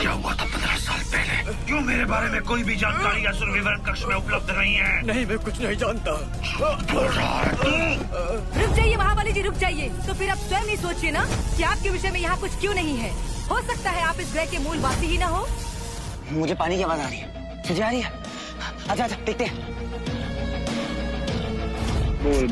क्या हुआ था पंद्रह साल पहले? क्यों मेरे बारे में कोई भी जानकारी या विवरण कक्ष में उपलब्ध नहीं है? नहीं मैं कुछ नहीं जानता। हाँ, रुक जाइए महावाली जी रुक जाइए। तो फिर आप स्वयं ही सोचिए ना कि आपके विषय में यहाँ कुछ क्यों नहीं है। हो सकता है आप इस ग्रह के मूल वासी ही ना हो। मुझे पानी की आवाज़ आ रही है। मुझे आ रही है? अच्छा अच्छा देखते हैं। बोल